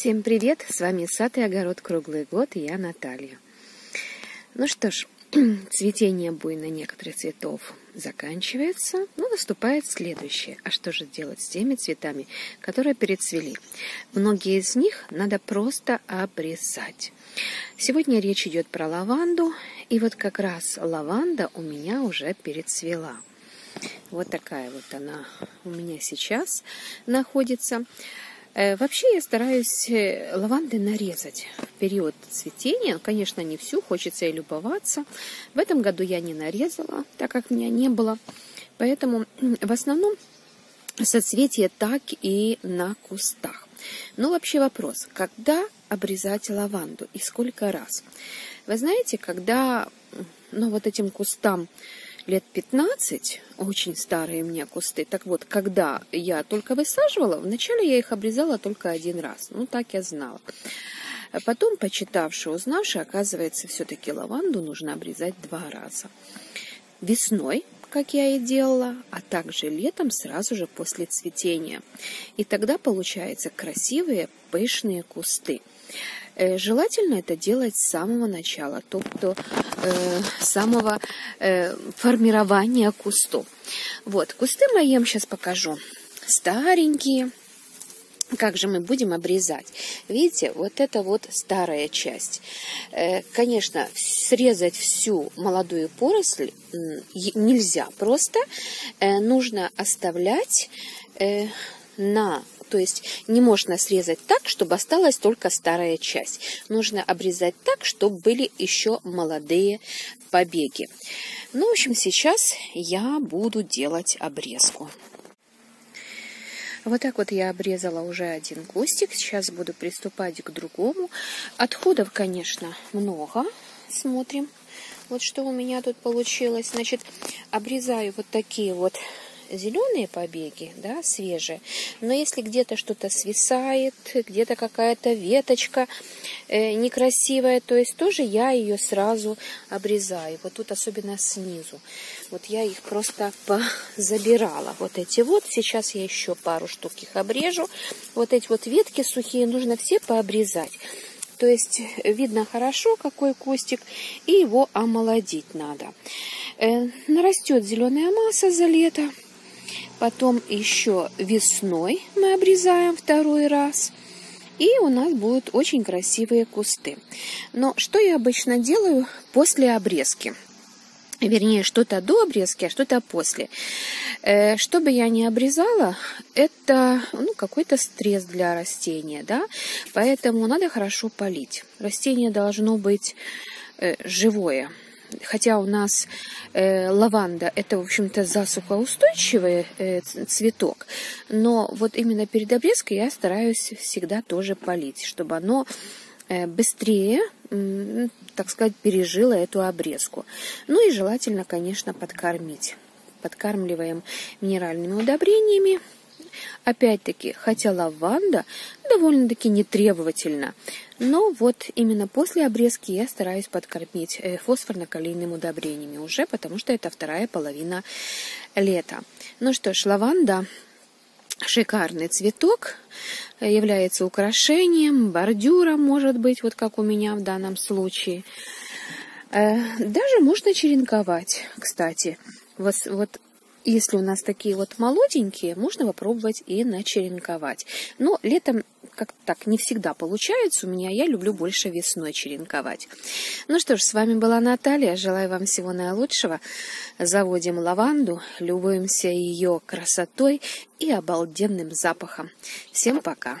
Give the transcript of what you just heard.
Всем привет! С вами Сад и огород круглый год и я Наталья. Ну что ж, цветение буйно некоторых цветов заканчивается, но наступает следующее. А что же делать с теми цветами, которые перецвели? Многие из них надо просто обрезать. Сегодня речь идет про лаванду, и вот как раз лаванда у меня уже перецвела. Вот такая вот она у меня сейчас находится. Э, вообще я стараюсь э, лаванды нарезать в период цветения. Конечно, не всю, хочется и любоваться. В этом году я не нарезала, так как меня не было. Поэтому в основном соцветие так и на кустах. Ну, вообще вопрос, когда обрезать лаванду и сколько раз? Вы знаете, когда ну, вот этим кустам лет 15, очень старые у меня кусты. Так вот, когда я только высаживала, вначале я их обрезала только один раз. Ну, так я знала. Потом, почитавши, узнавши, оказывается, все-таки лаванду нужно обрезать два раза. Весной, как я и делала, а также летом сразу же после цветения. И тогда получаются красивые пышные кусты. Э, желательно это делать с самого начала, то тобто э, самого э, формирования кустов. Вот, кусты вам сейчас покажу. Старенькие. Как же мы будем обрезать? Видите, вот это вот старая часть. Э, конечно, срезать всю молодую поросль нельзя. Просто э, нужно оставлять на то есть не можно срезать так, чтобы осталась только старая часть. Нужно обрезать так, чтобы были еще молодые побеги. Ну, в общем, сейчас я буду делать обрезку. Вот так вот я обрезала уже один кустик. Сейчас буду приступать к другому. Отходов, конечно, много. Смотрим. Вот что у меня тут получилось. Значит, обрезаю вот такие вот зеленые побеги, да, свежие, но если где-то что-то свисает, где-то какая-то веточка э, некрасивая, то есть тоже я ее сразу обрезаю. Вот тут особенно снизу. Вот я их просто забирала. Вот эти вот. Сейчас я еще пару штук их обрежу. Вот эти вот ветки сухие нужно все пообрезать. То есть видно хорошо, какой кустик, и его омолодить надо. Э, нарастет зеленая масса за лето. Потом еще весной мы обрезаем второй раз. И у нас будут очень красивые кусты. Но что я обычно делаю после обрезки? Вернее, что-то до обрезки, а что-то после. Э, что бы я ни обрезала, это ну, какой-то стресс для растения, да, поэтому надо хорошо полить. Растение должно быть э, живое, хотя у нас э, лаванда это, в общем-то, засухоустойчивый э, цветок, но вот именно перед обрезкой я стараюсь всегда тоже полить, чтобы оно э, быстрее, так сказать, пережило эту обрезку. Ну и желательно, конечно, подкормить. Подкармливаем минеральными удобрениями, Опять-таки, хотя лаванда довольно-таки нетребовательна, но вот именно после обрезки я стараюсь подкормить э, фосфорно-калийными удобрениями уже, потому что это вторая половина лета. Ну что ж, лаванда шикарный цветок, является украшением, бордюром, может быть, вот как у меня в данном случае. Э, даже можно черенковать, кстати. Вот, вот если у нас такие вот молоденькие, можно попробовать и начеренковать. Но летом как так не всегда получается у меня, я люблю больше весной черенковать. Ну что ж, с вами была Наталья, желаю вам всего наилучшего. Заводим лаванду, любуемся ее красотой и обалденным запахом. Всем пока!